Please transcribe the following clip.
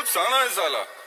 बहुत साना है साला।